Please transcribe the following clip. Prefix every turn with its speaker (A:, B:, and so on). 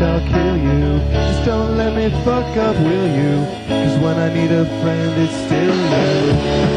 A: I'll kill you Just don't let me fuck up, will you? Cause when I need a friend, it's still you